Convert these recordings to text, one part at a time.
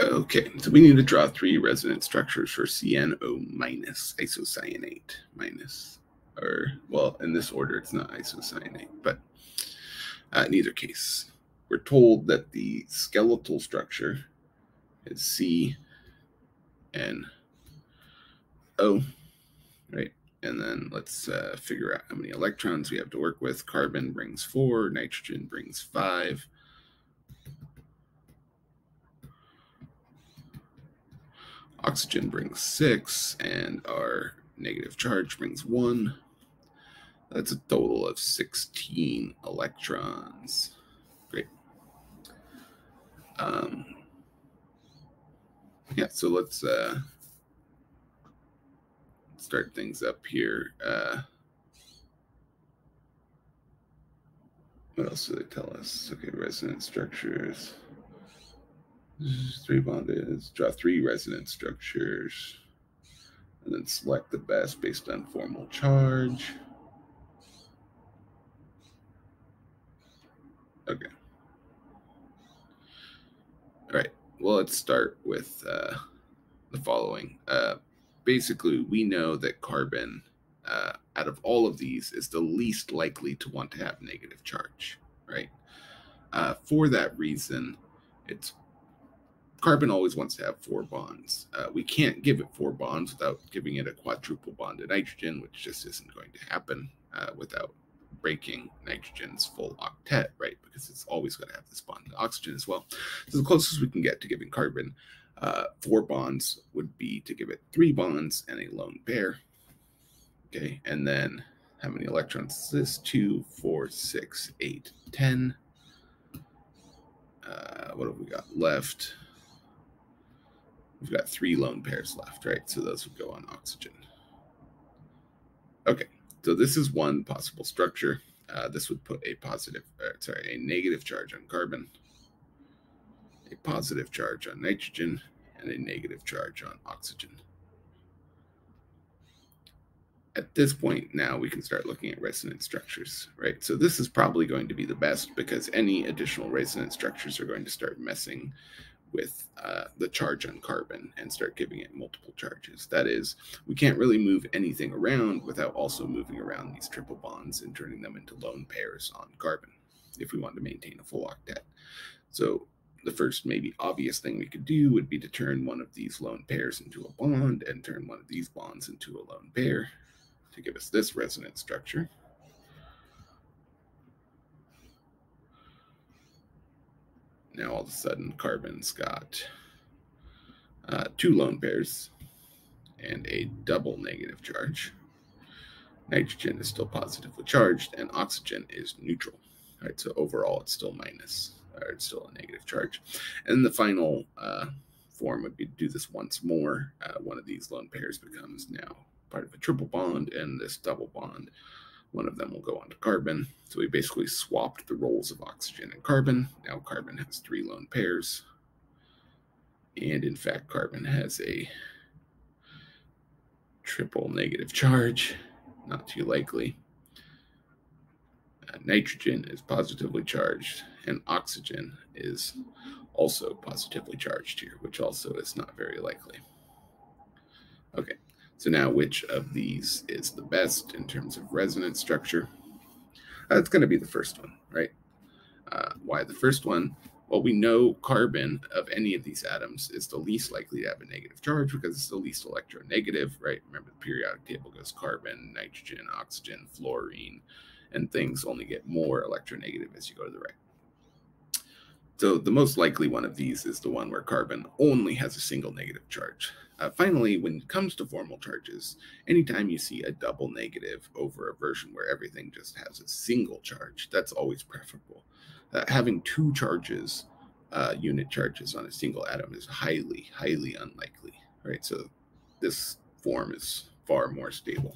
Okay, so we need to draw three resonance structures for CNO minus isocyanate minus, or well, in this order, it's not isocyanate, but uh, in either case, we're told that the skeletal structure is C N O, right? And then let's uh, figure out how many electrons we have to work with. Carbon brings four, nitrogen brings five. Oxygen brings six, and our negative charge brings one. That's a total of 16 electrons. Great. Um, yeah, so let's uh, start things up here. Uh, what else do they tell us? Okay, resonance structures. Three bonded. Draw three resonance structures. And then select the best based on formal charge. Okay. All right. Well, let's start with uh, the following. Uh, basically, we know that carbon, uh, out of all of these, is the least likely to want to have negative charge, right? Uh, for that reason, it's carbon always wants to have four bonds. Uh, we can't give it four bonds without giving it a quadruple bond to nitrogen, which just isn't going to happen uh, without breaking nitrogen's full octet, right? Because it's always going to have this bond to oxygen as well. So the closest we can get to giving carbon uh, four bonds would be to give it three bonds and a lone pair. Okay, and then how many electrons is this? Two, four, six, eight, ten. Uh, what have we got left? We've got three lone pairs left, right? So those would go on oxygen. Okay, so this is one possible structure. Uh, this would put a positive, uh, sorry, a negative charge on carbon, a positive charge on nitrogen, and a negative charge on oxygen. At this point, now we can start looking at resonance structures, right? So this is probably going to be the best because any additional resonance structures are going to start messing with uh, the charge on carbon and start giving it multiple charges. That is, we can't really move anything around without also moving around these triple bonds and turning them into lone pairs on carbon if we want to maintain a full octet. So the first maybe obvious thing we could do would be to turn one of these lone pairs into a bond and turn one of these bonds into a lone pair to give us this resonance structure. Now all of a sudden carbon's got uh, two lone pairs and a double negative charge. Nitrogen is still positively charged and oxygen is neutral. All right, so overall it's still minus, or it's still a negative charge. And the final uh, form would be to do this once more. Uh, one of these lone pairs becomes now part of a triple bond, and this double bond one of them will go on to carbon. So we basically swapped the roles of oxygen and carbon. Now carbon has three lone pairs. And in fact, carbon has a triple negative charge. Not too likely. Uh, nitrogen is positively charged, and oxygen is also positively charged here, which also is not very likely. Okay, so now which of these is the best in terms of resonance structure? Uh, it's going to be the first one, right? Uh, why the first one? Well, we know carbon of any of these atoms is the least likely to have a negative charge because it's the least electronegative, right? Remember the periodic table goes carbon, nitrogen, oxygen, fluorine, and things only get more electronegative as you go to the right. So the most likely one of these is the one where carbon only has a single negative charge. Uh, finally, when it comes to formal charges, anytime you see a double negative over a version where everything just has a single charge, that's always preferable. Uh, having two charges, uh, unit charges on a single atom is highly, highly unlikely, right? So this form is far more stable.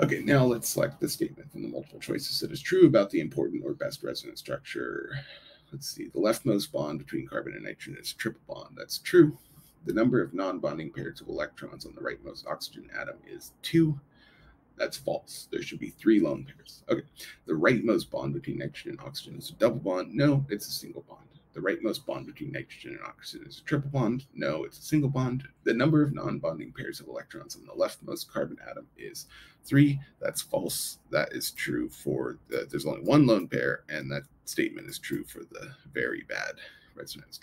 Okay, now let's select the statement from the multiple choices that is true about the important or best resonance structure. Let's see, the leftmost bond between carbon and nitrogen is triple bond. That's true. The number of non-bonding pairs of electrons on the rightmost oxygen atom is two. That's false. There should be three lone pairs. Okay. The rightmost bond between nitrogen and oxygen is a double bond. No, it's a single bond. the rightmost bond between nitrogen and oxygen is a triple bond. No, it's a single bond. The number of non bonding pairs of electrons on the leftmost carbon atom is three. That's false. That is true for the, there's only one lone pair, and that statement is true for the very bad resonance.